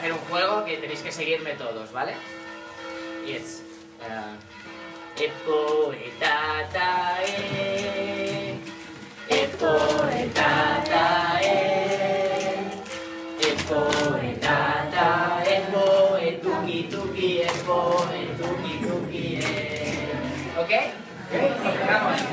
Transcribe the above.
hacer un juego que tenéis que seguirme todos, ¿vale? Y es... Uh, epo, etata, e. Epo, etata, e. Epo, etata, e. epo, etuki, tuki, epo, etuki, tuki, e. ¿Ok? Vamos.